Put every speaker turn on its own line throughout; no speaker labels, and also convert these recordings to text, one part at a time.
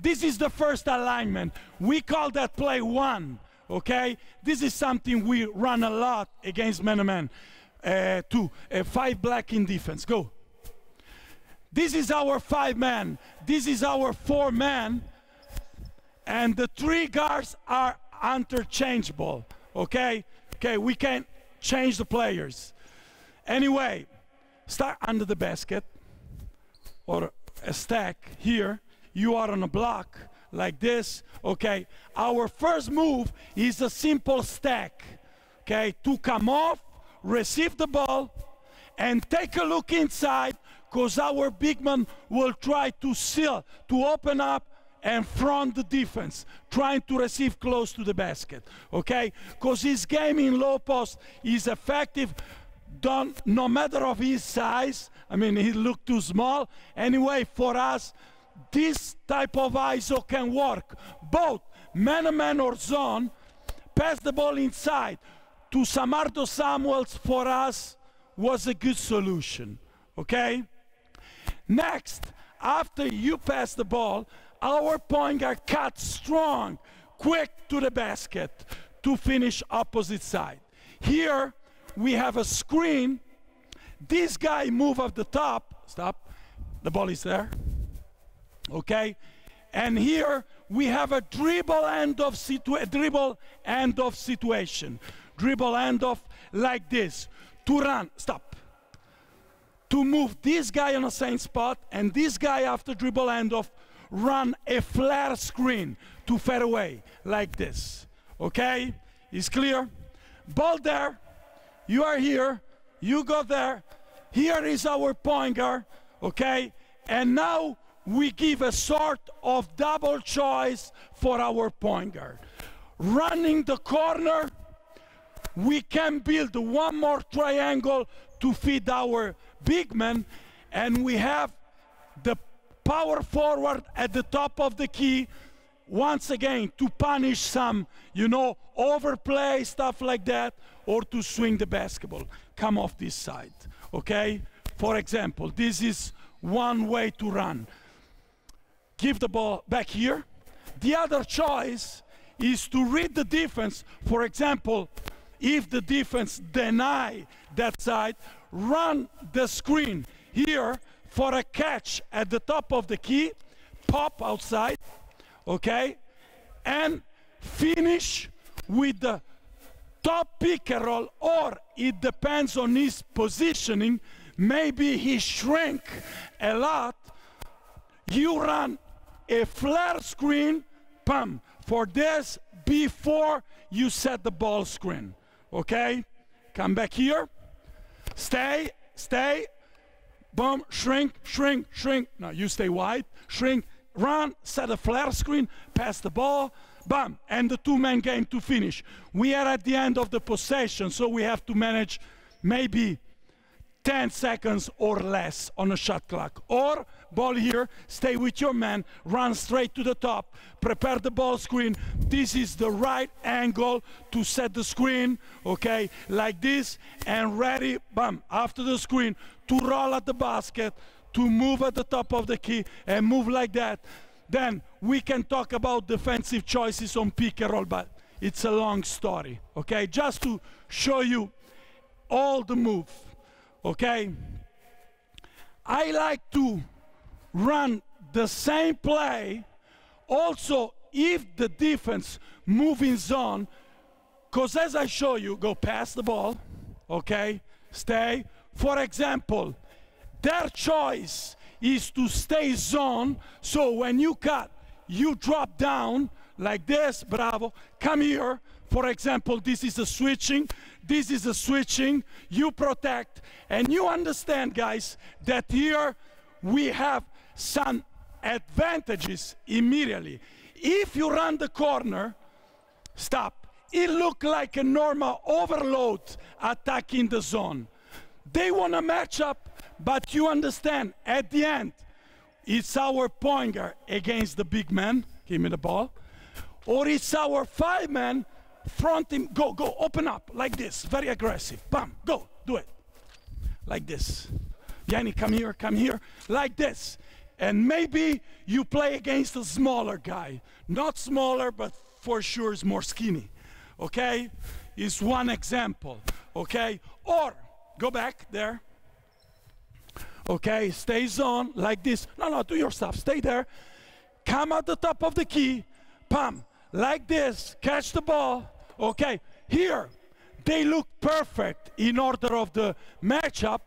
This is the first alignment. We call that play one. Okay? This is something we run a lot against man and man. Uh, two, uh, five black in defense. Go. This is our five man. This is our four man. And the three guards are interchangeable. Okay? Okay, we can change the players. Anyway, start under the basket or a stack here. You are on a block like this. Okay, our first move is a simple stack. Okay, to come off, receive the ball, and take a look inside because our big man will try to seal, to open up and front the defense, trying to receive close to the basket. Okay? Because his game in low post is effective done no matter of his size. I mean, he looked too small. Anyway, for us, this type of ISO can work. Both man-to-man or zone, pass the ball inside to Samardo Samuels for us was a good solution. Okay? Next, after you pass the ball, our point guard cuts strong, quick to the basket to finish opposite side. Here, we have a screen. This guy move up the top. Stop. The ball is there. Okay? And here we have a dribble hand-off dribble hand-off situation. Dribble hand-off like this. To run. Stop to move this guy on the same spot and this guy after dribble hand-off run a flare screen to fade away like this. Okay? Is clear? Ball there. You are here. You go there. Here is our point guard. Okay? And now we give a sort of double choice for our point guard. Running the corner, we can build one more triangle to feed our big man, and we have the power forward at the top of the key once again to punish some, you know, overplay, stuff like that, or to swing the basketball. Come off this side, okay? For example, this is one way to run. Give the ball back here. The other choice is to read the defense. For example, if the defense deny that side, run the screen here for a catch at the top of the key, pop outside, okay, and finish with the top pick and roll, or it depends on his positioning. Maybe he shrank a lot. You run a flare screen, pump for this before you set the ball screen. Okay? Come back here. Stay, stay. Boom, shrink, shrink, shrink. Now you stay wide. Shrink, run, set a flare screen, pass the ball, bam, and the two-man game to finish. We are at the end of the possession, so we have to manage maybe 10 seconds or less on a shot clock. Or ball here, stay with your man, run straight to the top, prepare the ball screen. This is the right angle to set the screen, okay, like this, and ready, bam, after the screen, to roll at the basket, to move at the top of the key, and move like that. Then we can talk about defensive choices on pick and roll, but it's a long story, okay? Just to show you all the moves okay? I like to run the same play also if the defense move in zone, because as I show you, go past the ball, okay? Stay. For example, their choice is to stay zone, so when you cut, you drop down like this, bravo, come here. For example, this is a switching, this is a switching, you protect, and you understand, guys, that here we have some advantages immediately. If you run the corner, stop. It look like a normal overload attacking the zone. They want to match up, but you understand, at the end, it's our pointer against the big man, give me the ball, or it's our five man front him, go, go, open up like this, very aggressive. Bam, go, do it. Like this. Yanni, come here, come here, like this. And maybe you play against a smaller guy. Not smaller, but for sure is more skinny. Okay? Is one example. Okay? Or go back there. Okay, stays on like this. No, no, do your stuff. Stay there. Come at the top of the key. Pam. Like this. Catch the ball. Okay. Here, they look perfect in order of the matchup.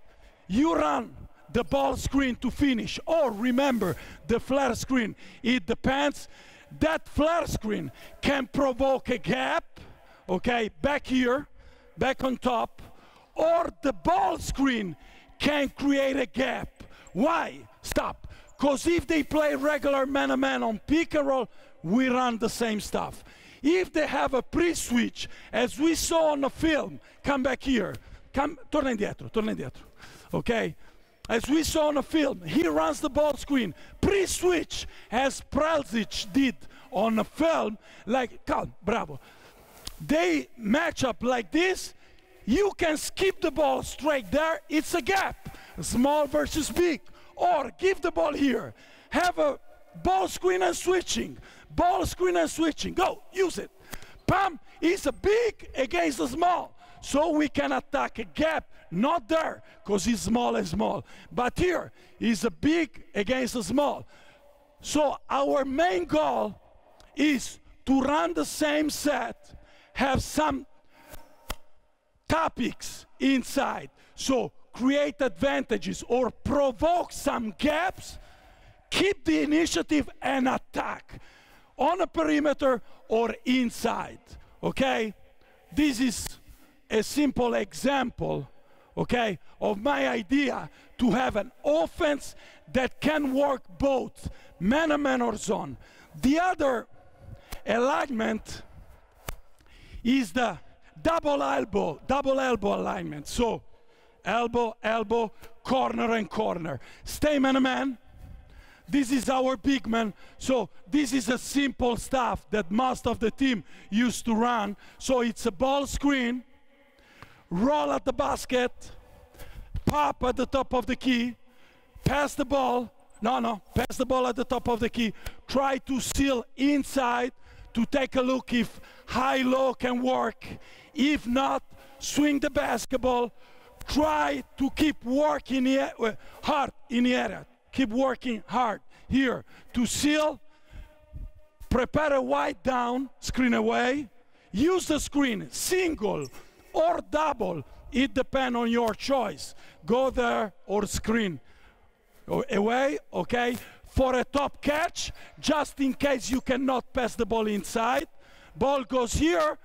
You run the ball screen to finish. Or remember, the flare screen. It depends. That flare screen can provoke a gap. Okay, back here, back on top. Or the ball screen can create a gap. Why? Stop. Because if they play regular man-to-man on pick and roll, we run the same stuff. If they have a pre-switch, as we saw on the film, come back here. Come, torna indietro, torna indietro. Okay? As we saw on the film, he runs the ball screen, pre-switch, as Prelzic did on the film, like, calm, bravo. They match up like this, you can skip the ball straight there. It's a gap, small versus big. Or give the ball here. Have a ball screen and switching. Ball screen and switching. Go, use it. Pam is a big against a small. So we can attack a gap, not there, because he's small and small. But here, he's a big against a small. So our main goal is to run the same set, have some topics inside. So create advantages or provoke some gaps, keep the initiative and attack on a perimeter or inside. Okay? This is a simple example, okay, of my idea to have an offense that can work both man-to-man or zone. The other alignment is the double elbow, double elbow alignment. So elbow, elbow, corner and corner. Stay man to man. This is our big man. So this is a simple stuff that most of the team used to run. So it's a ball screen, roll at the basket, pop at the top of the key, pass the ball. No, no, pass the ball at the top of the key. Try to seal inside to take a look if high-low can work. If not, swing the basketball. Try to keep working uh, hard in the area. Keep working hard here to seal. Prepare a wide down, screen away. Use the screen, single or double. It depends on your choice. Go there or screen away, okay? For a top catch, just in case you cannot pass the ball inside. Ball goes here,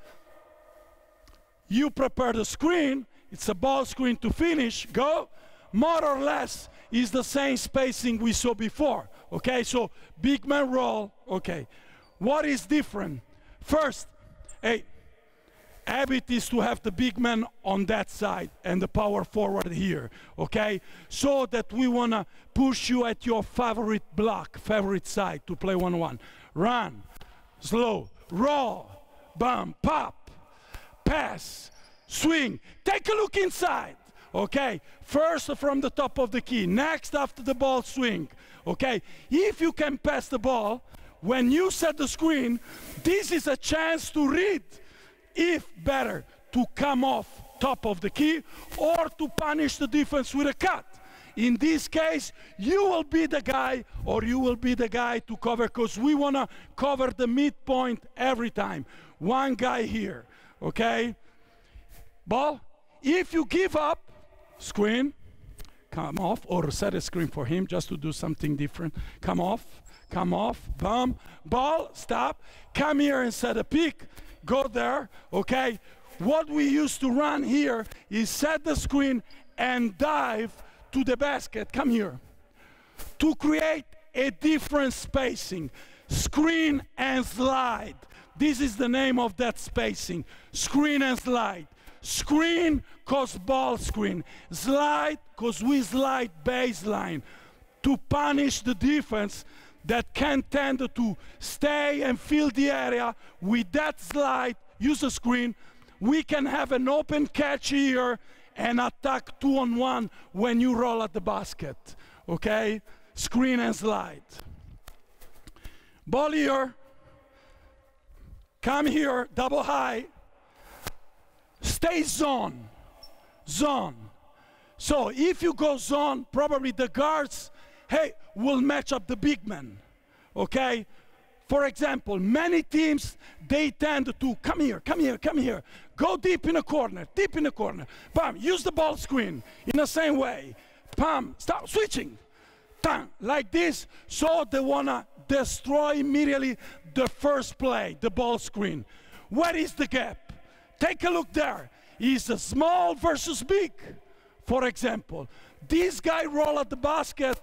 you prepare the screen, it's a ball screen to finish, go. More or less is the same spacing we saw before. Okay, so big man roll, okay. What is different? First, hey, habit is to have the big man on that side and the power forward here, okay? So that we wanna push you at your favorite block, favorite side to play one-one. Run, slow, roll, bam, pop, pass, swing, take a look inside. Okay, first from the top of the key, next after the ball swing. Okay, if you can pass the ball, when you set the screen, this is a chance to read, if better, to come off top of the key or to punish the defense with a cut. In this case, you will be the guy or you will be the guy to cover because we want to cover the midpoint every time. One guy here, okay? Ball, if you give up, screen, come off, or set a screen for him just to do something different. Come off, come off, bum, ball, stop, come here and set a pick, go there, okay? What we used to run here is set the screen and dive to the basket, come here, to create a different spacing, screen and slide. This is the name of that spacing, screen and slide. Screen cause ball screen. Slide cause we slide baseline to punish the defense that can tend to stay and fill the area with that slide, use the screen. We can have an open catch here and attack two on one when you roll at the basket. Okay? screen and slide. Ball here, come here, double high, stay zone, zone. So if you go zone, probably the guards, hey, will match up the big man, okay? For example, many teams, they tend to come here, come here, come here, go deep in a corner, deep in a corner. Bam, use the ball screen in the same way. Bam, stop switching. Bam, like this, so they wanna destroy immediately the first play, the ball screen. Where is the gap? Take a look there. Is a small versus big, for example. This guy roll at the basket,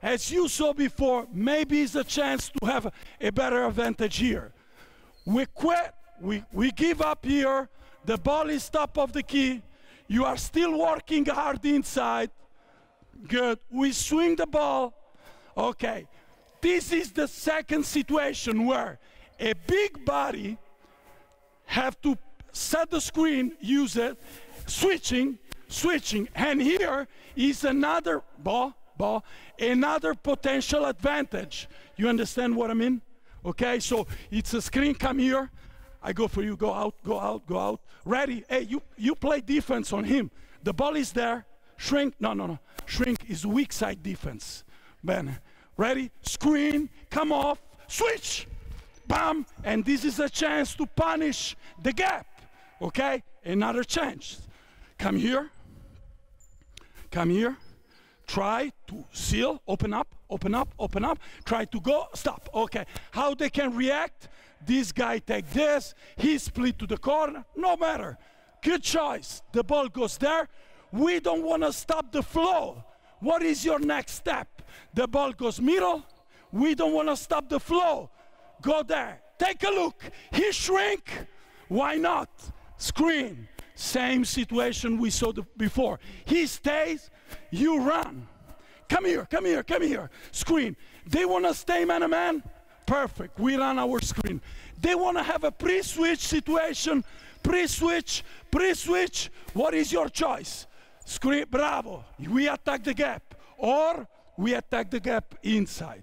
as you saw before, maybe is a chance to have a better advantage here. We quit, we, we give up here, the ball is top of the key, you are still working hard inside, good, we swing the ball, okay. This is the second situation where a big body have to set the screen, use it, switching, switching, and here is another ball, ball, another potential advantage. You understand what I mean? Okay, so it's a screen, come here, I go for you, go out, go out, go out. Ready, hey, you, you play defense on him. The ball is there, shrink, no, no, no, shrink is weak side defense. Ben, ready, screen, come off, switch, bam, and this is a chance to punish the gap, okay? Another chance. Come here, come here, try to seal, open up, open up, open up, try to go, stop, okay. How they can react, this guy take this, he split to the corner, no matter. Good choice, the ball goes there. We don't want to stop the flow. What is your next step? The ball goes middle, we don't want to stop the flow. Go there, take a look, he shrink, why not? Screen, same situation we saw the, before. He stays, you run. Come here, come here, come here. Screen. They want to stay man to man? Perfect. We run our screen. They want to have a pre switch situation. Pre switch, pre switch. What is your choice? Screen, bravo. We attack the gap. Or we attack the gap inside.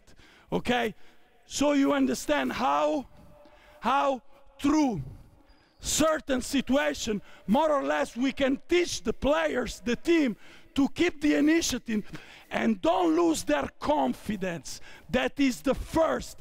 Okay? So you understand how, how through certain situation, more or less, we can teach the players, the team, to keep the initiative and don't lose their confidence. That is the first.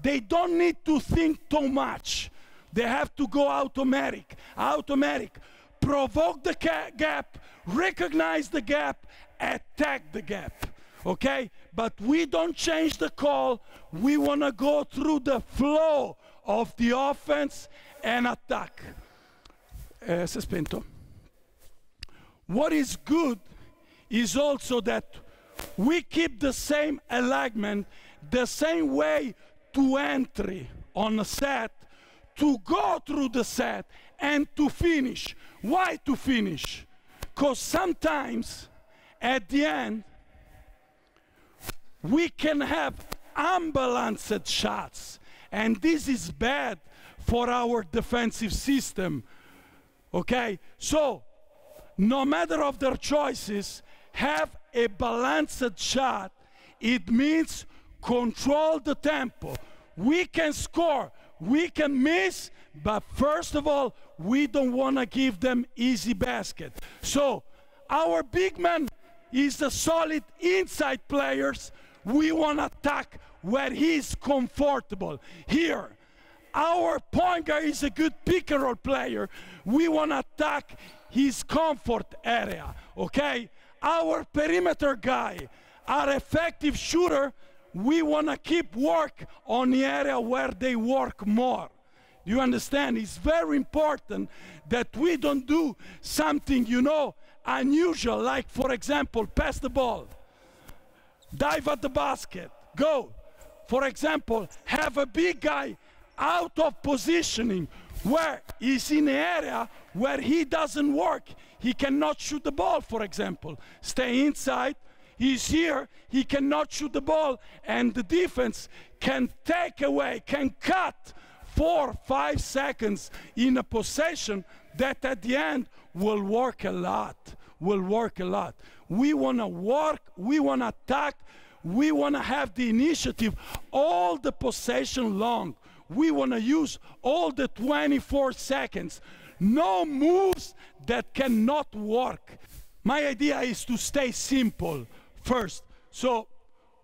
They don't need to think too much. They have to go automatic, automatic. Provoke the gap, recognize the gap, attack the gap. Okay? But we don't change the call. We want to go through the flow of the offense and attack. Eh, si è spento. What is good is also that we keep the same alignment, the same way to entry on a set, to go through the set, and to finish. Why to finish? Because sometimes at the end, we can have unbalanced shots, and this is bad for our defensive system. Okay? So, no matter of their choices, have a balanced shot. It means control the tempo. We can score, we can miss, but first of all, we don't want to give them easy basket. So, our big man is a solid inside players. We want to attack where he's comfortable. Here, our point guard is a good pick and roll player. We want to attack his comfort area, okay? Our perimeter guy, our effective shooter, we want to keep work on the area where they work more. You understand? It's very important that we don't do something, you know, unusual, like, for example, pass the ball, dive at the basket, go. For example, have a big guy out of positioning where he's in an area where he doesn't work. He cannot shoot the ball, for example. Stay inside. He's here. He cannot shoot the ball. And the defense can take away, can cut four, five seconds in a possession that at the end will work a lot. Will work a lot. We want to work. We want to attack we want to have the initiative all the possession long. We want to use all the 24 seconds. No moves that cannot work. My idea is to stay simple first. So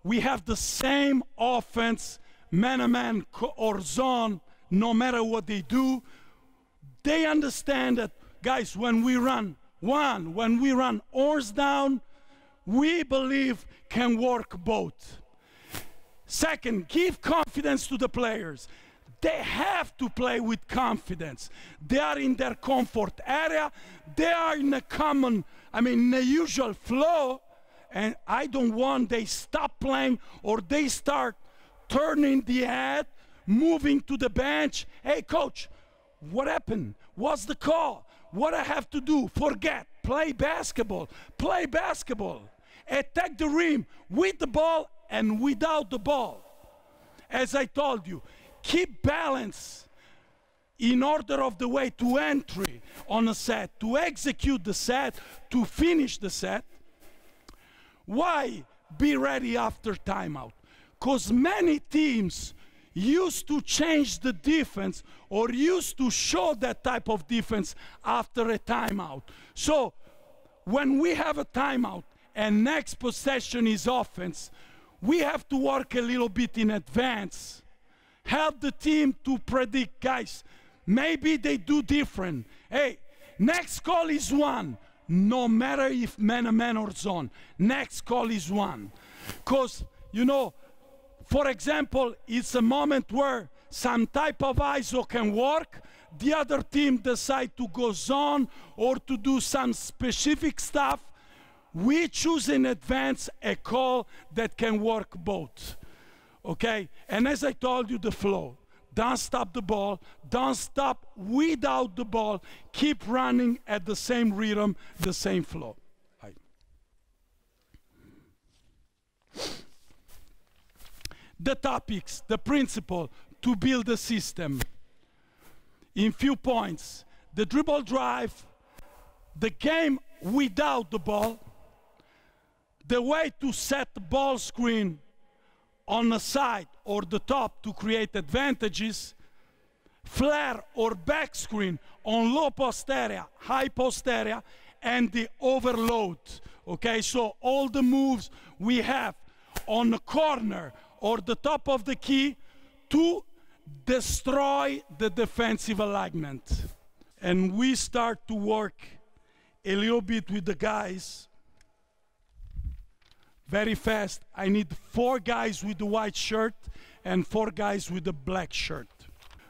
we have the same offense, man to man or zone, no matter what they do. They understand that, guys, when we run one, when we run horse down, we believe can work both. Second, give confidence to the players. They have to play with confidence. They are in their comfort area. They are in a common, I mean, a usual flow. And I don't want they stop playing or they start turning the head, moving to the bench. Hey, coach, what happened? What's the call? What I have to do? Forget. Play basketball. Play basketball attack the rim with the ball and without the ball. As I told you, keep balance in order of the way to entry on a set, to execute the set, to finish the set. Why be ready after timeout? Because many teams used to change the defense or used to show that type of defense after a timeout. So when we have a timeout, and next possession is offense, we have to work a little bit in advance. Help the team to predict, guys. Maybe they do different. Hey, next call is one. No matter if man a man or zone, next call is one. Because, you know, for example, it's a moment where some type of ISO can work, the other team decide to go zone or to do some specific stuff, we choose in advance a call that can work both. Okay? And as I told you, the flow. Don't stop the ball. Don't stop without the ball. Keep running at the same rhythm, the same flow. The topics, the principle to build a system. In few points, the dribble drive, the game without the ball, the way to set the ball screen on the side or the top to create advantages, flare or back screen on low post area, high post area, and the overload. Okay, so all the moves we have on the corner or the top of the key to destroy the defensive alignment. And we start to work a little bit with the guys very fast. I need four guys with the white shirt and four guys with the black shirt.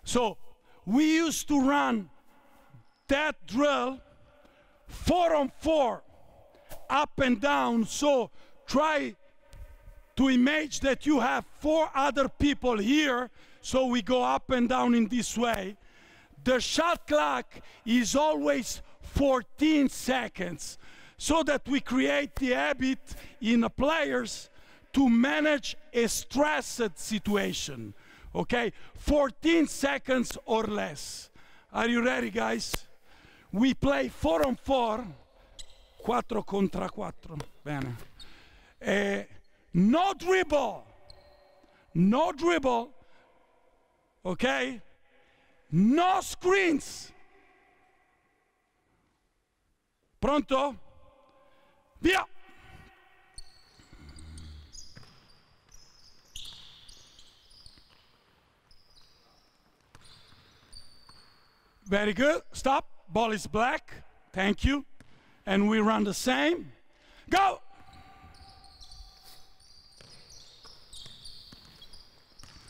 So we used to run that drill four on four, up and down. So try to imagine that you have four other people here. So we go up and down in this way. The shot clock is always 14 seconds so that we create the habit in players to manage a stressed situation. Okay? 14 seconds or less. Are you ready, guys? We play 4 on 4, 4 contra 4. Bene. Eh, no dribble. No dribble. Okay? No screens. Pronto? Via! Very good. Stop. Ball is black. Thank you. And we run the same. Go!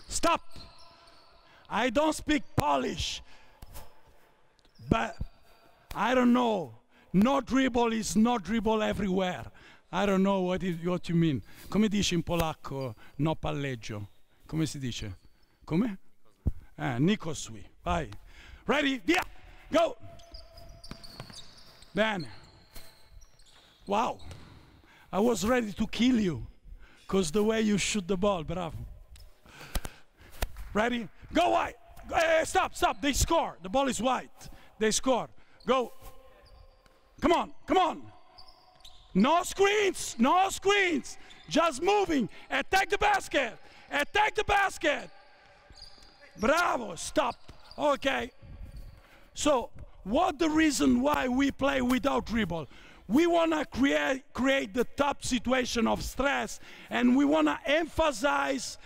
Stop. I don't speak Polish, but I don't know no dribble is no dribble everywhere. I don't know what, is, what you mean. Come dice in polacco no palleggio? Come si dice? Come? Eh, Nikoswi. Vai. Ready? Via! Go! Bene. Wow. I was ready to kill you because the way you shoot the ball, bravo. Ready? Go white. Hey, stop, stop. They score. The ball is white. They score. Go. Come on, come on. No screens, no screens. Just moving. Attack the basket. Attack the basket. Bravo. Stop. Okay. So, what the reason why we play without dribble? We want to create, create the top situation of stress and we want to emphasize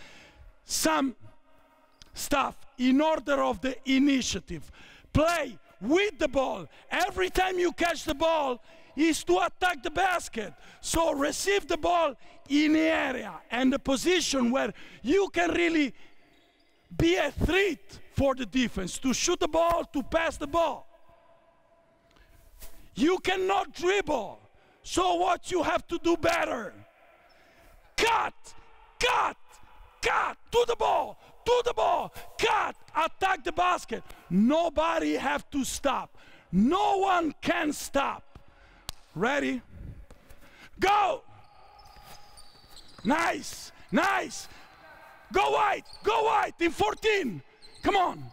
some stuff in order of the initiative. Play with the ball. Every time you catch the ball is to attack the basket. So receive the ball in the area and the position where you can really be a threat for the defense, to shoot the ball, to pass the ball. You cannot dribble. So what you have to do better? Cut, cut, cut to the ball, to the ball, cut, attack the basket. Nobody have to stop. No one can stop. Ready? Go! Nice, nice. Go white, go white in 14. Come on,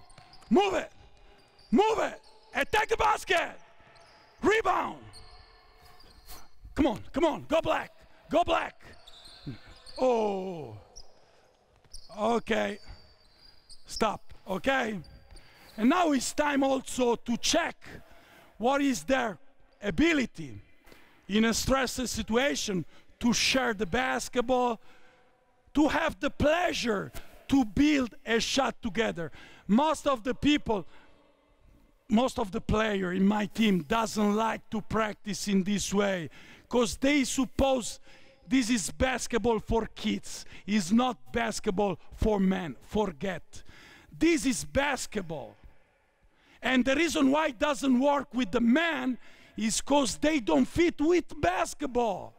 move it, move it. Attack the basket. Rebound. Come on, come on, go black, go black. Oh, okay. Stop, okay? And now it's time also to check what is their ability in a stressful situation to share the basketball, to have the pleasure to build a shot together. Most of the people, most of the player in my team doesn't like to practice in this way because they suppose this is basketball for kids. It's not basketball for men. Forget. This is basketball. And the reason why it doesn't work with the men is because they don't fit with basketball.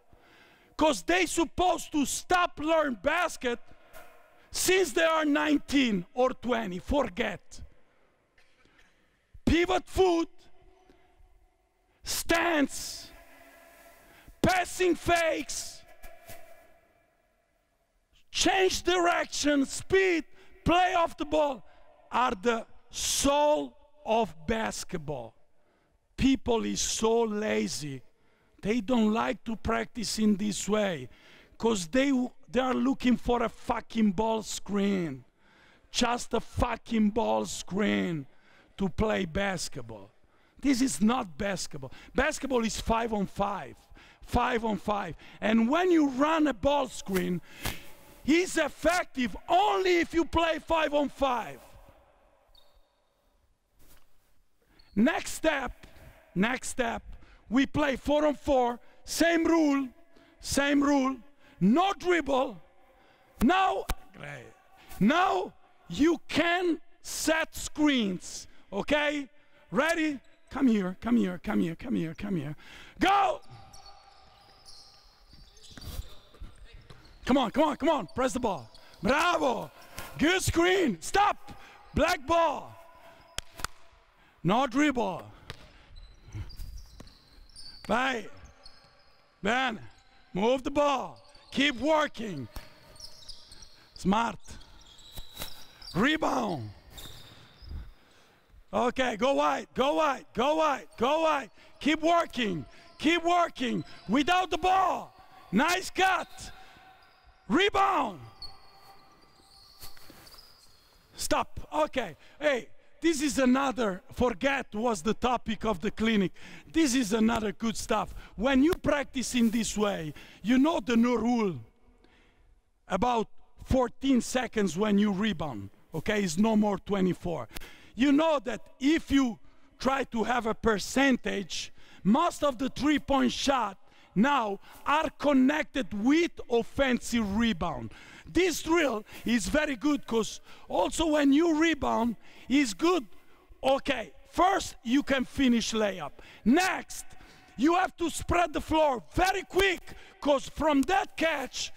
Because they supposed to stop learn basket since they are 19 or 20. Forget. Pivot foot, stance, passing fakes, change direction, speed, play off the ball are the soul of basketball. People is so lazy. They don't like to practice in this way because they, they are looking for a fucking ball screen. Just a fucking ball screen to play basketball. This is not basketball. Basketball is five on five, five on five. And when you run a ball screen, it's effective only if you play five on five. Next step, next step, we play four on four, same rule, same rule, no dribble. Now. Now you can set screens, okay? Ready? Come here, come here, come here, come here, come here. Go! Come on, come on, come on. Press the ball. Bravo. Good screen. Stop. Black ball. Not dribble. Bye. Ben, move the ball. Keep working. Smart. Rebound. Okay, go wide, go wide, go wide, go wide. Keep working, keep working without the ball. Nice cut. Rebound. Stop. Okay. Hey, this is another, forget was the topic of the clinic. This is another good stuff. When you practice in this way, you know the new rule about 14 seconds when you rebound. Okay, it's no more 24. You know that if you try to have a percentage, most of the three point shot now are connected with offensive rebound. This drill is very good because also when you rebound is good. Okay, first you can finish layup. Next, you have to spread the floor very quick because from that catch,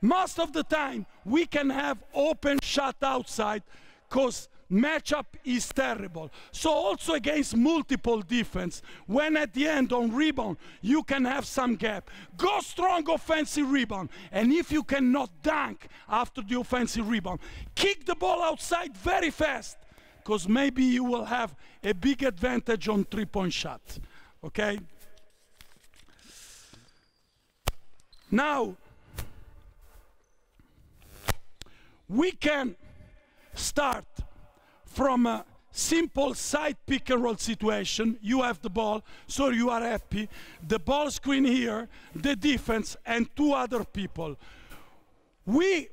most of the time we can have open shot outside because matchup is terrible. So also against multiple defense, when at the end on rebound, you can have some gap. Go strong offensive rebound. And if you cannot dunk after the offensive rebound, kick the ball outside very fast because maybe you will have a big advantage on three-point shot. Okay? Now, we can start from a simple side pick and roll situation. You have the ball, so you are happy. The ball screen here, the defense, and two other people. We,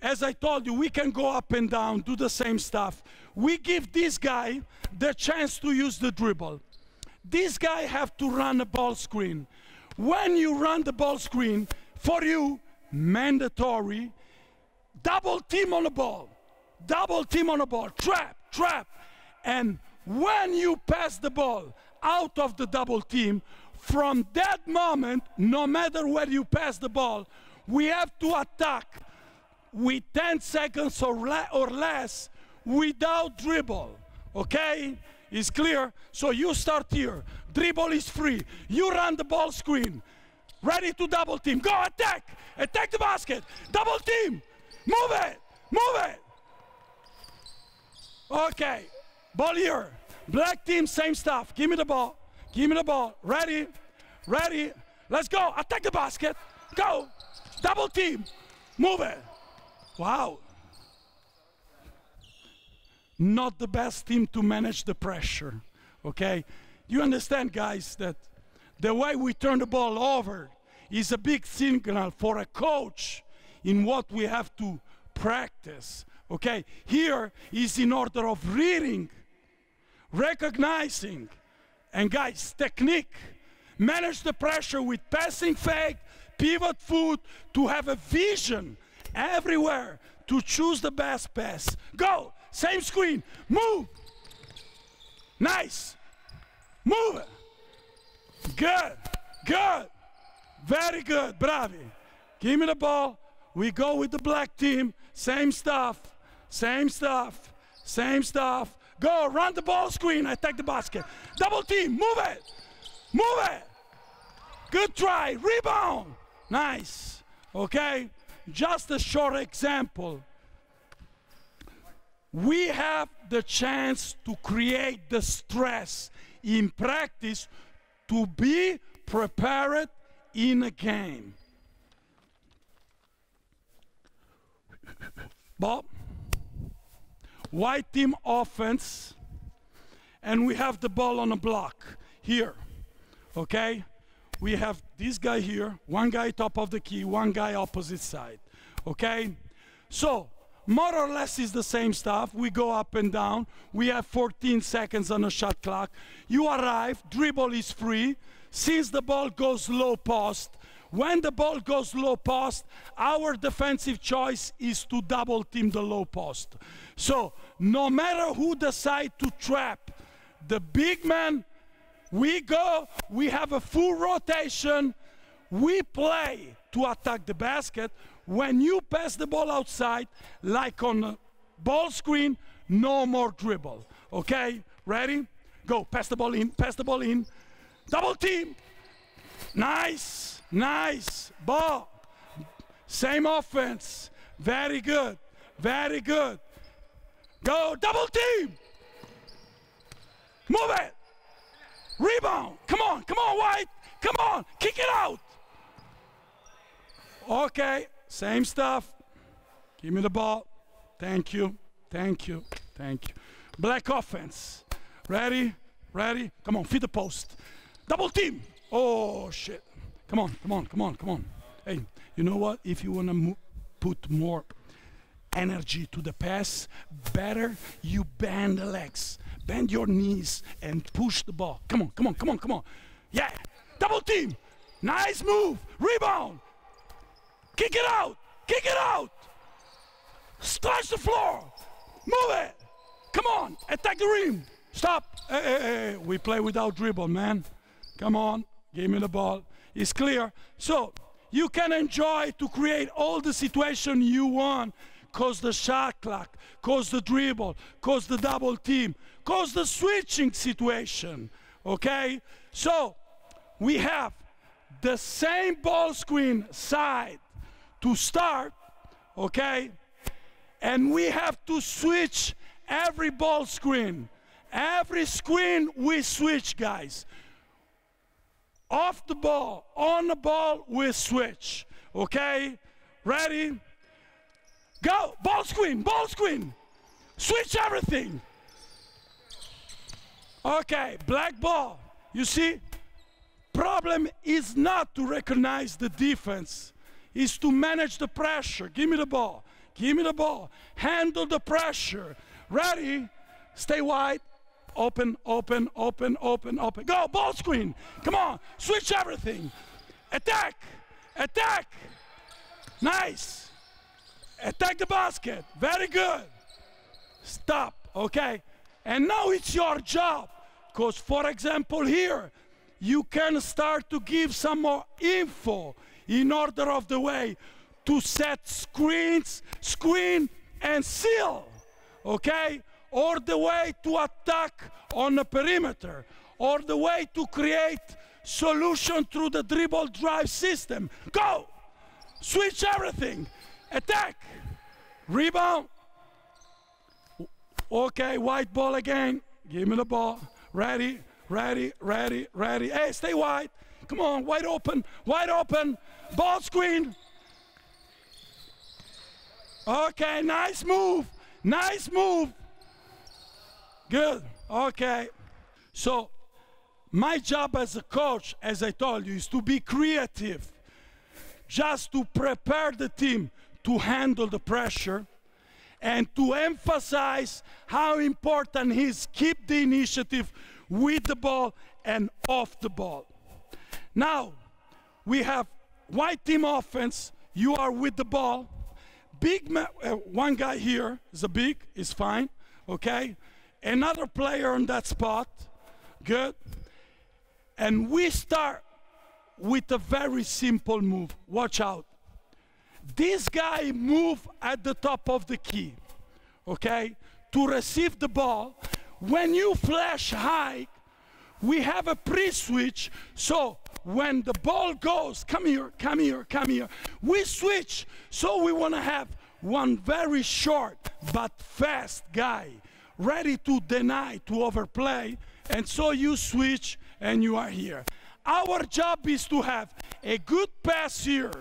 as I told you, we can go up and down, do the same stuff. We give this guy the chance to use the dribble. This guy have to run a ball screen. When you run the ball screen, for you, mandatory, double team on the ball. Double team on the ball. Trap, trap. And when you pass the ball out of the double team, from that moment, no matter where you pass the ball, we have to attack with 10 seconds or, le or less without dribble. Okay? It's clear? So you start here. Dribble is free. You run the ball screen. Ready to double team. Go attack. Attack the basket. Double team. Move it. Move it. Okay. Ball here. Black team, same stuff. Give me the ball. Give me the ball. Ready. Ready. Let's go. Attack the basket. Go. Double team. Move it. Wow. Not the best team to manage the pressure. Okay? You understand, guys, that the way we turn the ball over is a big signal for a coach in what we have to practice. Okay? Here is in order of reading, recognizing, and guys, technique. Manage the pressure with passing fake, pivot foot, to have a vision everywhere to choose the best pass. Go! Same screen. Move! Nice! Move! Good! Good! Very good, bravi. Give me the ball. We go with the black team. Same stuff. Same stuff. Same stuff. Go, run the ball screen. Take the basket. Double team. Move it. Move it. Good try. Rebound. Nice. Okay? Just a short example. We have the chance to create the stress in practice to be prepared in a game. Bob, white team offense, and we have the ball on a block here. Okay? We have this guy here, one guy top of the key, one guy opposite side. Okay? So, more or less is the same stuff. We go up and down. We have 14 seconds on a shot clock. You arrive, dribble is free. Since the ball goes low post, when the ball goes low post, our defensive choice is to double team the low post. So no matter who decide to trap the big man, we go, we have a full rotation, we play to attack the basket. When you pass the ball outside, like on ball screen, no more dribble. Okay, ready? Go, pass the ball in, pass the ball in. Double team. Nice, nice. Ball. Same offense. Very good, very good. Go, double team. Move it. Rebound. Come on, come on, White. Come on, kick it out. Okay, same stuff. Give me the ball. Thank you, thank you, thank you. Black offense. Ready, ready. Come on, feed the post. Double team. Oh, shit. Come on, come on, come on, come on. Hey, you know what? If you want to put more energy to the pass, better you bend the legs, bend your knees, and push the ball. Come on, come on, come on, come on. Yeah. Double team. Nice move. Rebound. Kick it out. Kick it out. Touch the floor. Move it. Come on. Attack the rim. Stop. Hey, hey, hey. We play without dribble, man. Come on, give me the ball. It's clear. So you can enjoy to create all the situation you want cause the shot clock, cause the dribble, cause the double team, cause the switching situation. Okay? So we have the same ball screen side to start, okay? And we have to switch every ball screen. Every screen we switch, guys. Off the ball, on the ball, we switch. Okay? Ready? Go! Ball screen! Ball screen! Switch everything! Okay, black ball. You see? Problem is not to recognize the defense, is to manage the pressure. Give me the ball. Give me the ball. Handle the pressure. Ready? Stay wide. Open, open, open, open, open. Go, ball screen. Come on. Switch everything. Attack. Attack. Nice. Attack the basket. Very good. Stop. Okay? And now it's your job. Because, for example, here, you can start to give some more info in order of the way to set screens, screen, and seal. Okay? Or the way to attack on the perimeter, or the way to create solution through the dribble drive system. Go! Switch everything. Attack. Rebound. Okay, white ball again. Give me the ball. Ready, ready, ready, ready. Hey, stay wide. Come on, wide open, wide open. Ball screen. Okay, nice move. Nice move. Good. Okay. So, my job as a coach, as I told you, is to be creative, just to prepare the team to handle the pressure and to emphasize how important is keep the initiative with the ball and off the ball. Now, we have white team offense, you are with the ball. Big uh, one guy here is a big, is fine, okay? Another player on that spot, good. And we start with a very simple move. Watch out. This guy move at the top of the key, okay, to receive the ball. When you flash high, we have a pre-switch, so when the ball goes, come here, come here, come here, we switch. So we want to have one very short but fast guy ready to deny, to overplay, and so you switch and you are here. Our job is to have a good pass here.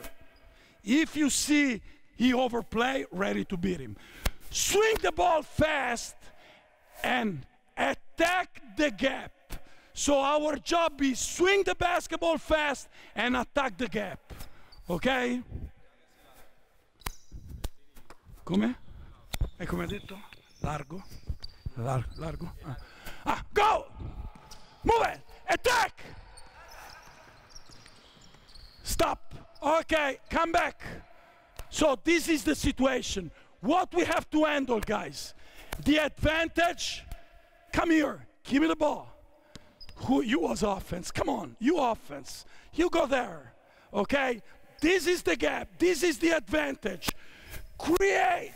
If you see he overplay, ready to beat him. Swing the ball fast and attack the gap. So our job is swing the basketball fast and attack the gap. Okay? Come? E come ha detto? Largo? Lar- largo? Ah. ah, go! Move it! Attack! Stop. Okay, come back. So this is the situation. What we have to handle, guys. The advantage. Come here. Give me the ball. Who you was offense? Come on, you offense. You go there. Okay. This is the gap. This is the advantage. Create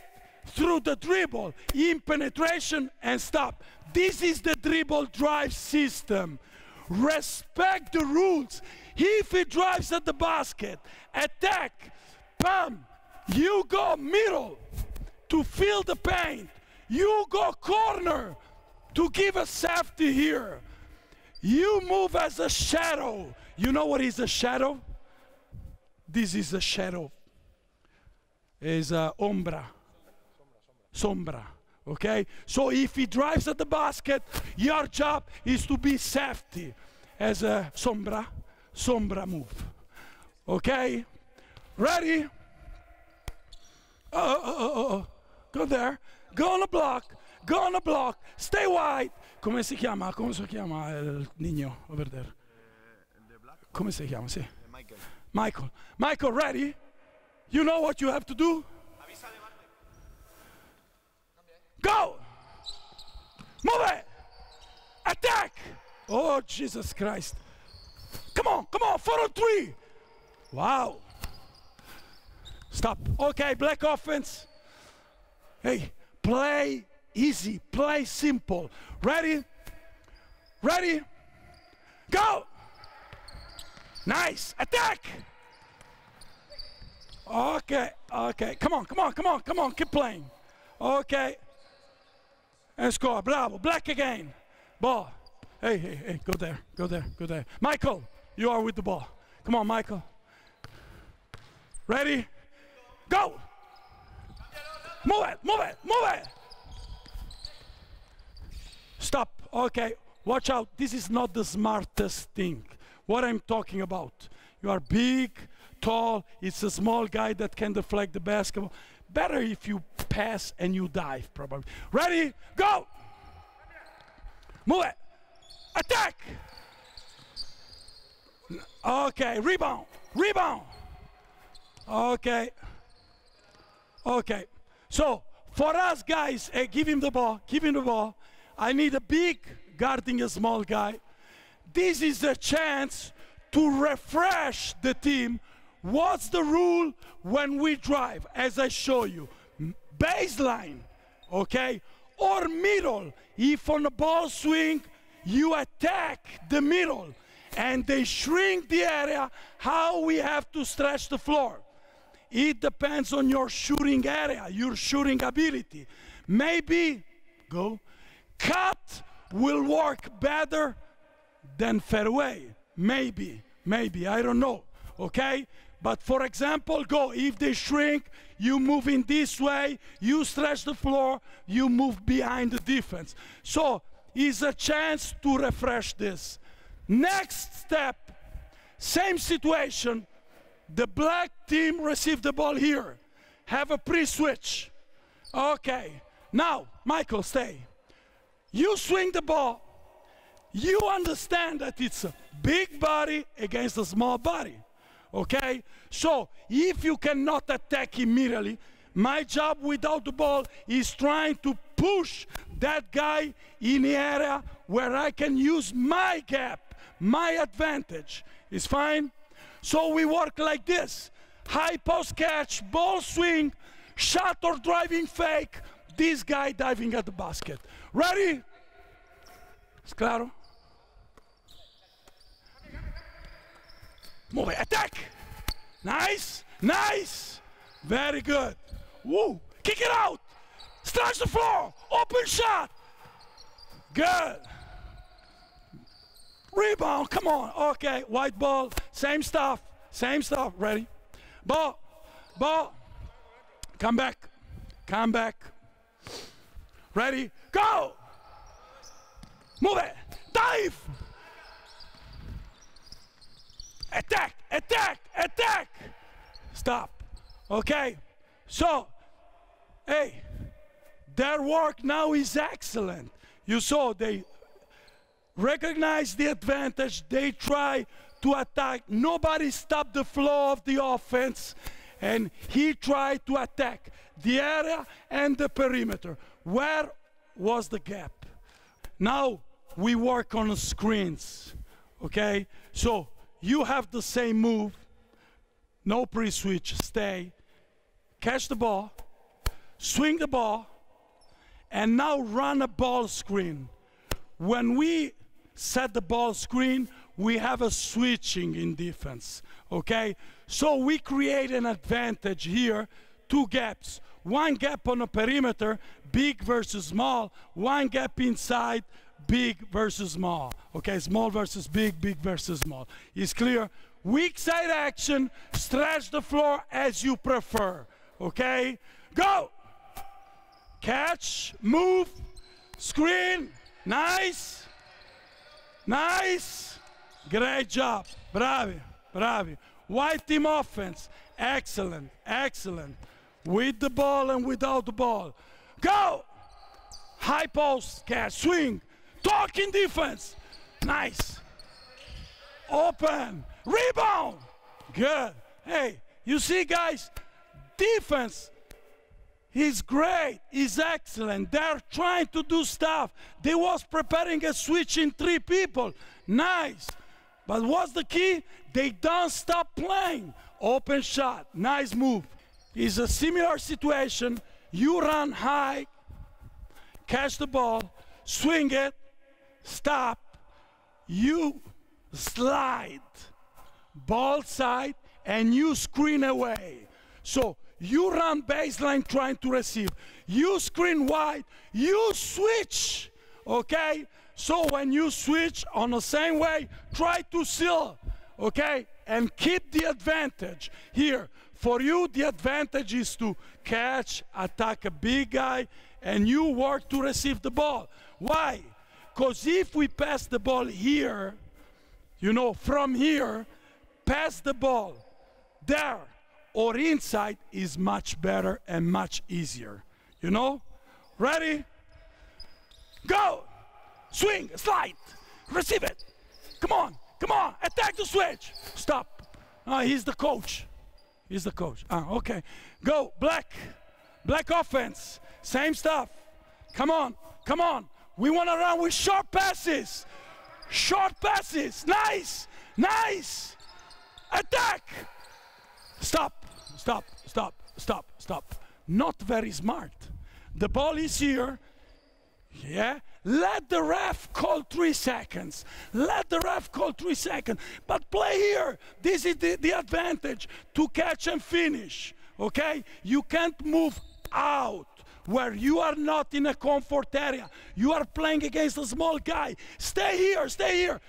through the dribble, in penetration, and stop. This is the dribble drive system. Respect the rules. If he drives at the basket, attack, bam, you go middle to fill the paint. You go corner to give a safety here. You move as a shadow. You know what is a shadow? This is a shadow. Is a ombra. Sombra. Okay? So if he drives at the basket, your job is to be safety as a sombra, sombra move. Okay? Ready? Oh, oh, oh, oh, oh. Go there. Go on the block. Go on the block. Stay wide. Come si chiama? Come si chiama il niño over there? Come si chiama? Sì.
Michael.
Michael. Michael, ready? You know what you have to do? Go! Move it! Attack! Oh, Jesus Christ. Come on, come on, four on three. Wow. Stop. Okay, black offense. Hey, play easy, play simple. Ready? Ready? Go! Nice. Attack! Okay, okay. Come on, come on, come on, come on. Keep playing. Okay. And score. Bravo. Black again. Ball. Hey, hey, hey. Go there. Go there. Go there. Michael, you are with the ball. Come on, Michael. Ready? Go! Move it, move it, move it! Stop. Okay, watch out. This is not the smartest thing. What I'm talking about. You are big, tall, it's a small guy that can deflect the basketball. Better if you pass and you dive, probably. Ready? Go! Move it! Attack! Okay, rebound, rebound. Okay. Okay. So, for us guys, hey, give him the ball, give him the ball. I need a big guarding a small guy. This is a chance to refresh the team. What's the rule when we drive? As I show you, baseline, okay, or middle. If on the ball swing, you attack the middle and they shrink the area, how we have to stretch the floor. It depends on your shooting area, your shooting ability. Maybe, go, cut will work better than fairway. Maybe, maybe, I don't know, okay? But for example, go, if they shrink, you move in this way, you stretch the floor, you move behind the defense. So, is a chance to refresh this. Next step, same situation, the black team received the ball here. Have a pre-switch. Okay. Now, Michael, stay. You swing the ball. You understand that it's a big body against a small body. Okay? So, if you cannot attack immediately, my job without the ball is trying to push that guy in the area where I can use my gap, my advantage. It's fine? So we work like this. High post catch, ball swing, shot or driving fake, this guy diving at the basket. Ready? It's claro? Move it. Attack! Nice, nice. Very good. Woo! Kick it out! Stretch the floor! Open shot! Good. Rebound, come on. Okay, white ball, same stuff, same stuff. Ready? Ball, ball. Come back, come back. Ready? Go! Move it! Dive! Attack! Attack! Attack! Stop. Okay? So, hey, their work now is excellent. You saw they recognize the advantage, they try to attack. Nobody stopped the flow of the offense, and he tried to attack the area and the perimeter. Where was the gap? Now we work on screens, okay? So you have the same move, no pre-switch, stay, catch the ball, swing the ball, and now run a ball screen. When we set the ball screen, we have a switching in defense, okay? So we create an advantage here, two gaps. One gap on the perimeter, big versus small. One gap inside, big versus small. Okay, small versus big, big versus small. Is clear? Weak side action, stretch the floor as you prefer. Okay? Go! Catch, move, screen, nice. Nice. Great job. Bravi, bravi. White team offense. Excellent, excellent. With the ball and without the ball. Go! High post, catch, swing. Talking defense. Nice. Open. Rebound. Good. Hey, you see, guys, defense is great, is excellent. They're trying to do stuff. They was preparing a switch in three people. Nice. But what's the key? They don't stop playing. Open shot. Nice move. It's a similar situation. You run high, catch the ball, swing it, stop. You slide, ball side, and you screen away. So you run baseline trying to receive. You screen wide. You switch. Okay? So when you switch on the same way, try to seal. Okay? And keep the advantage. Here, For you, the advantage is to catch, attack a big guy, and you work to receive the ball. Why? Because if we pass the ball here, you know, from here, pass the ball there or inside is much better and much easier. You know? Ready? Go! Swing, slide, receive it. Come on, come on, attack the switch. Stop. Ah, he's the coach. He's the coach. Ah, okay. Go, black. Black offense. Same stuff. Come on, come on. We want to run with short passes. Short passes. Nice, nice. Attack. Stop, stop, stop, stop, stop. Not very smart. The ball is here. Yeah? Let the ref call three seconds. Let the ref call three seconds. But play here. This is the, the advantage to catch and finish. Okay? You can't move out where you are not in a comfort area. You are playing against a small guy. Stay here, stay here.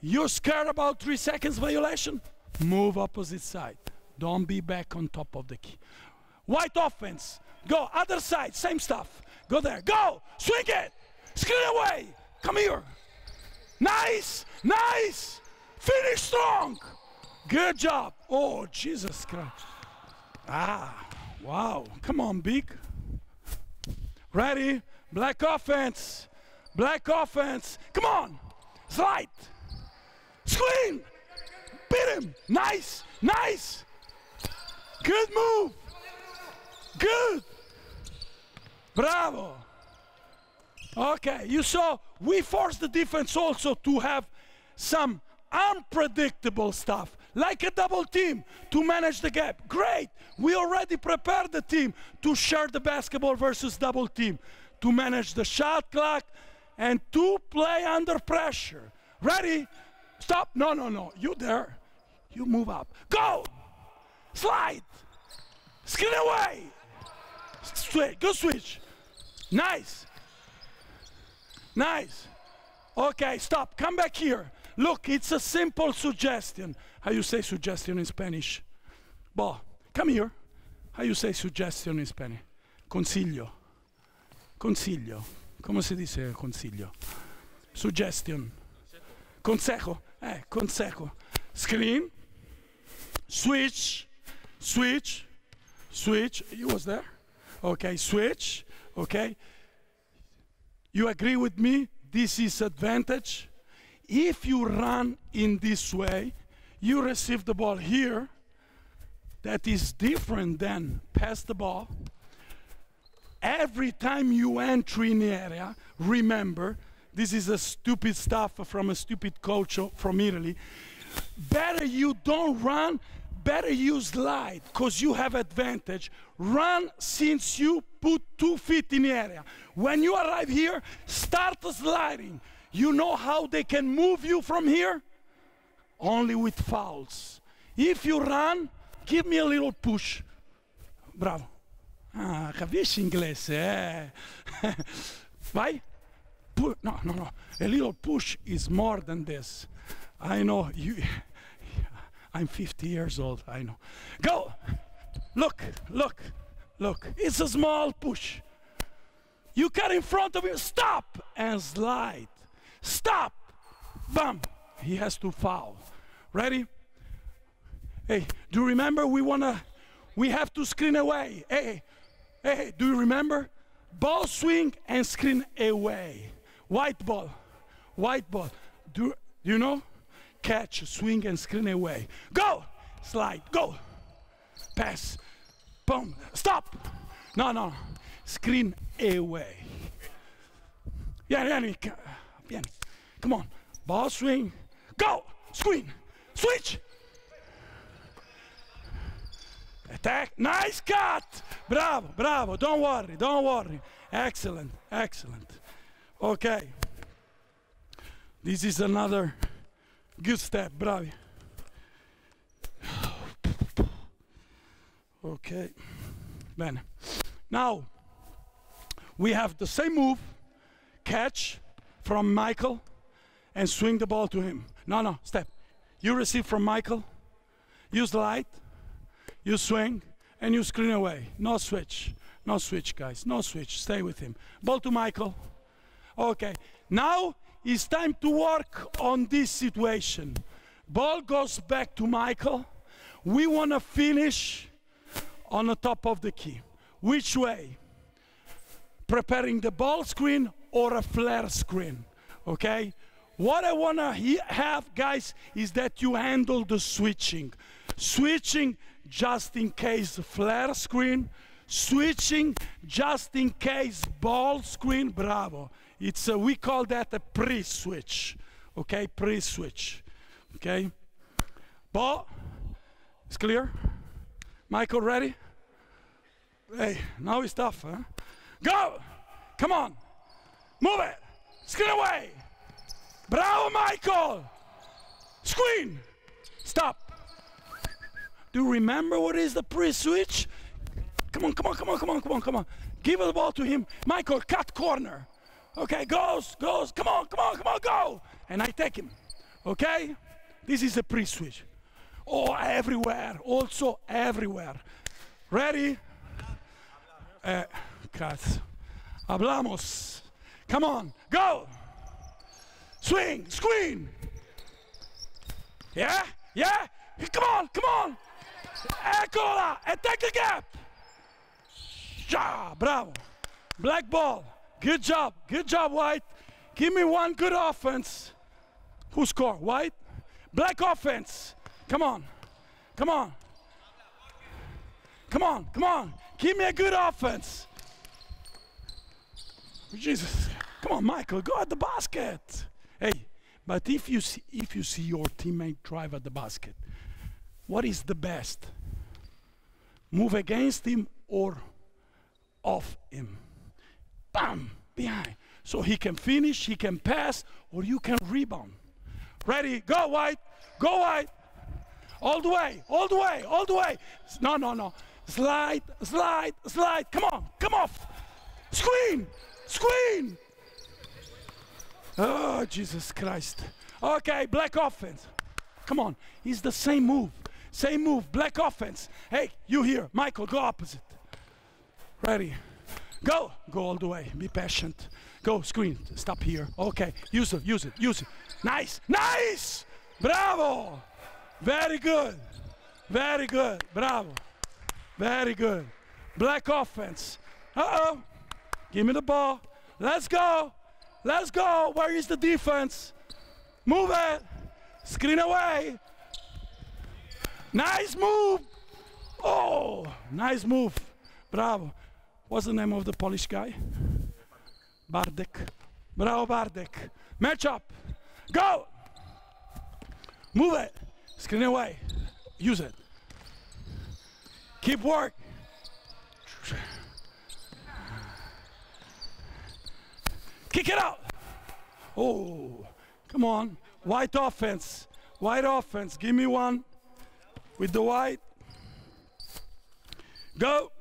You're scared about three seconds violation? Move opposite side. Don't be back on top of the key. White offense. Go. Other side. Same stuff. Go there. Go. Swing it. Screen away. Come here. Nice. Nice. Finish strong. Good job. Oh, Jesus Christ. Ah, wow. Come on, big. Ready? Black offense. Black offense. Come on. Slide. Screen. Beat him. Nice. Nice. Good move. Good. Bravo. Okay, you saw we forced the defense also to have some unpredictable stuff, like a double team to manage the gap. Great. We already prepared the team to share the basketball versus double team, to manage the shot clock, and to play under pressure. Ready? Stop. No, no, no. You there. You move up. Go. Slide. Screen away. Switch. Go switch. Nice. Nice. Okay, stop. Come back here. Look, it's a simple suggestion. How you say suggestion in Spanish? Bo, come here. How you say suggestion in Spanish? Consiglio. Consiglio. ¿Cómo se dice consiglio? Suggestion. Consejo. Eh, consejo. Screen. Switch. Switch. Switch. You was there? Okay, switch. Okay. You agree with me? This is advantage. If you run in this way, you receive the ball here. That is different than pass the ball. Every time you enter in the area, remember, this is a stupid stuff from a stupid coach from Italy. Better you don't run, better you slide, because you have advantage. Run since you put two feet in the area. When you arrive here, start sliding. You know how they can move you from here? Only with fouls. If you run, give me a little push. Bravo. Ah, capisci inglese, eh? Vai? Pu- no, no, no. A little push is more than this. I know you. I'm 50 years old. I know. Go. Look, look, look. It's a small push. You cut in front of him. Stop and slide. Stop. Bam. He has to foul. Ready? Hey, do you remember we wanna? We have to screen away. Hey, hey, do you remember? Ball swing and screen away. White ball. White ball. Do, do you know? Catch, swing, and screen away. Go! Slide. Go. Pass. Boom. Stop. No, no. Screen away. Yeah, yeah, yeah. Come on. Ball swing. Go. Screen. Switch. Attack. Nice cut. Bravo, bravo. Don't worry, don't worry. Excellent, excellent. Okay. This is another good step. Bravo. Okay. Bene. Now, we have the same move, catch from Michael, and swing the ball to him. No, no, step. You receive from Michael, you slide, You swing and you screen away. No switch. No switch, guys. No switch. Stay with him. Ball to Michael. Okay. Now it's time to work on this situation. Ball goes back to Michael. We want to finish on the top of the key. Which way? Preparing the ball screen or a flare screen. Okay? What I want to have, guys, is that you handle the switching. Switching just in case flare screen, switching just in case ball screen, bravo. It's a, we call that a pre-switch, okay, pre-switch, okay. Ball, it's clear. Michael, ready? Hey, now it's tough, huh? Go! Come on! Move it! Screen away! Bravo, Michael! Screen! Stop! Do you remember what is the pre-switch? Come on, come on, come on, come on, come on, come on. Give the ball to him. Michael, cut corner. Okay, goes, goes. Come on, come on, come on, go. And I take him. Okay? This is a pre-switch. Oh, everywhere. Also everywhere. Ready? Uh, cut. Hablamos. Come on, go. Swing, screen. Yeah, yeah. Come on, come on. Eh, Eccola, and ah. eh, take the gap. Ja, bravo. Black ball. Good job, good job, White. Give me one good offense. Who scored? White? Black offense. Come on, come on. Come on, come on. Give me a good offense. Jesus. Come on, Michael, go at the basket. Hey, but if you see, if you see your teammate drive at the basket, what is the best? Move against him or off him? Bam! Behind. So he can finish, he can pass, or you can rebound. Ready? Go, White. Go, White. All the way, all the way, all the way. No, no, no. Slide, slide, slide. Come on, come off. Screen, screen. Oh, Jesus Christ. Okay, black offense. Come on. It's the same move. Same move. Black offense. Hey, you here. Michael, go opposite. Ready. Go. Go all the way. Be patient. Go, screen. Stop here. Okay. Use it, use it, use it. Nice. Nice. Bravo. Very good. Very good. Bravo. Very good. Black offense. Uh-oh. Give me the ball. Let's go. Let's go. Where is the defense? Move it. Screen away. Nice move. Oh, nice move. Bravo. What's the name of the Polish guy? Bardek. Bravo, Bardek. Match up. Go. Move it. Screen away. Use it. Keep work. Kick it out. Oh, come on. White offense. White offense. Give me one with the white. Go.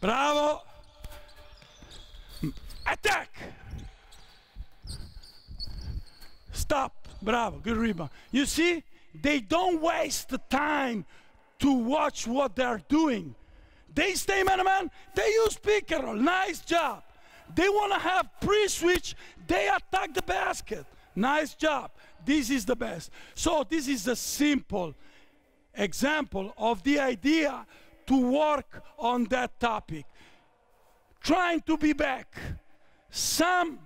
Bravo. Attack. Stop. Bravo. Good rebound. You see, they don't waste the time to watch what they're doing. They stay man man, they use pick and roll. Nice job. They want to have pre switch, they attack the basket. Nice job. This is the best. So, this is a simple example of the idea to work on that topic. Trying to be back. Some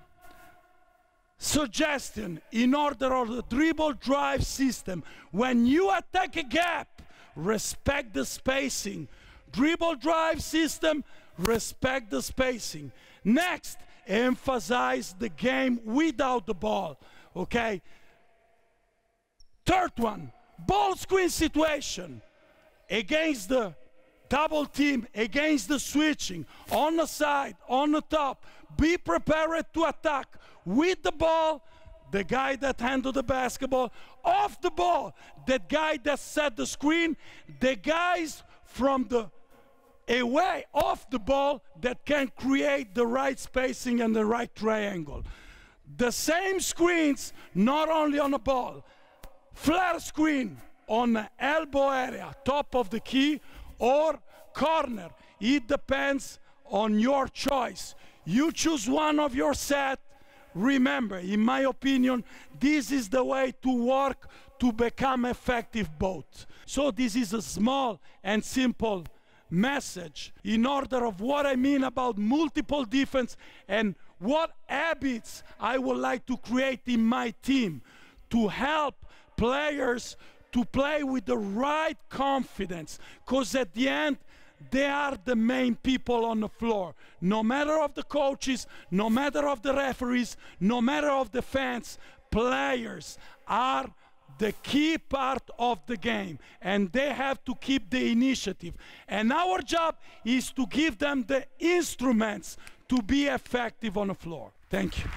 suggestion in order of the dribble drive system. When you attack a gap, respect the spacing dribble drive system, respect the spacing. Next, emphasize the game without the ball. Okay? Third one, ball screen situation against the double team, against the switching, on the side, on the top. Be prepared to attack with the ball, the guy that handled the basketball, off the ball, the guy that set the screen, the guys from the a way off the ball that can create the right spacing and the right triangle. The same screens, not only on the ball, flare screen, on the elbow area, top of the key, or corner. It depends on your choice. You choose one of your set. Remember, in my opinion, this is the way to work to become effective both. So this is a small and simple message in order of what I mean about multiple defense and what habits I would like to create in my team to help players to play with the right confidence. Because at the end they are the main people on the floor. No matter of the coaches no matter of the referees no matter of the fans players are the key part of the game and they have to keep the initiative. And our job is to give them the instruments to be effective on the floor. Thank you